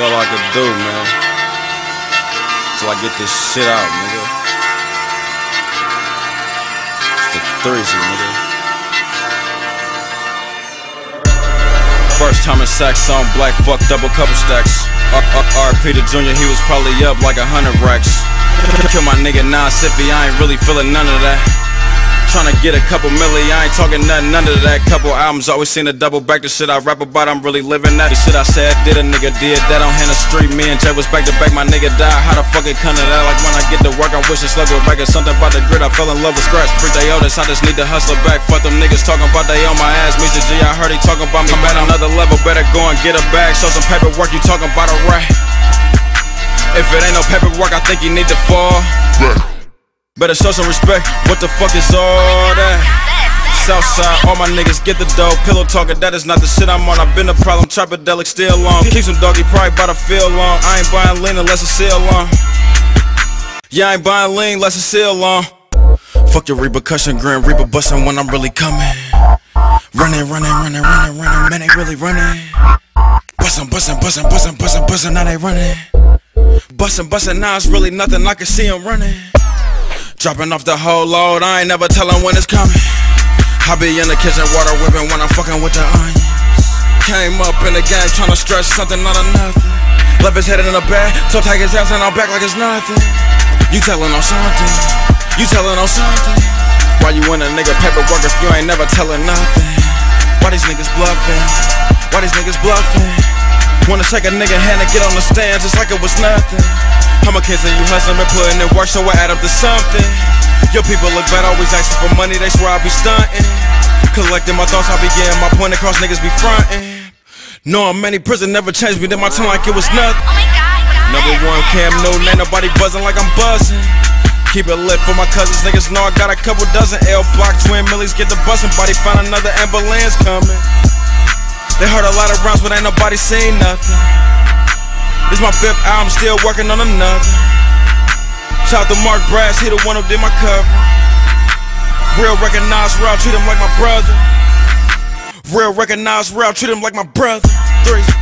That's all I could do, man. Till I get this shit out, nigga. It's the threesome, nigga. First time in sex on black, fuck double couple stacks. RP to Junior, he was probably up like a hundred racks. Kill my nigga Nas Siffy, I ain't really feeling none of that. Tryna get a couple milli, I ain't talking nothing, none of that. Couple albums, always seen a double back. The shit I rap about, I'm really living that. The shit I said, did a nigga did that on Hannah Street. Me and Jay was back to back, my nigga died. How the fuck it come to that? Like when I get to work, I'm wishing slug back. It's something about the grit, I fell in love with scratch. Freak they oldest, I just need to hustle back. Fuck them niggas talking about they on my ass. Mr. G, I heard he talking about me. I'm at another level, better go and get a bag. Show some paperwork, you talking about a rat. If it ain't no paperwork, I think you need to fall. Better show some respect. What the fuck is all that? Southside, all my niggas get the dough. Pillow talking, that is not the shit I'm on. I've been a problem, trapedelic, still long. Keep some doggy, probably by the feel long. I ain't buying lean unless it's seal long. Yeah, I ain't buying lean unless it's seal long. Fuck your repercussion, grin, reaper bustin' when I'm really coming. Running, running, running, running, running, man, they really running. Bustin', bustin', bustin', bustin', bustin', bustin', now they running. Bustin', bustin', now it's really nothing, I can see them running. Dropping off the whole load, I ain't never tellin' when it's coming. I be in the kitchen, water whipping when I'm fucking with the onions. Came up in the game, tryna stretch something out of nothing. Left his head in the bag, toe tag his ass and I'm back like it's nothing. You tellin' on something, you tellin' on something. Why you in a nigga paperwork if you ain't never tellin' nothing? Why these niggas bluffing? Why these niggas bluffing? Wanna shake a nigga hand and get on the stand just like it was nothing. I'm a kid and you hustling and putting in work so I add up to something. Your people look bad, always asking for money, they swear I be stunting. Collecting my thoughts, I be getting my point across, niggas be frontin'. Knowing many prison never changed me, then my tongue like it was nothing. Oh my god, what is Number one, Cam Newton, ain't nobody buzzing like I'm buzzing. Keep it lit for my cousins, niggas know I got a couple dozen L block twin millies, get the bustin', body find another ambulance coming. They heard a lot of rhymes, but ain't nobody seen nothing. This my fifth album, still working on another. Shout out to Mark Brass, he the one who did my cover. Real recognized, real, treat him like my brother. Real recognized, real, treat him like my brother. Three.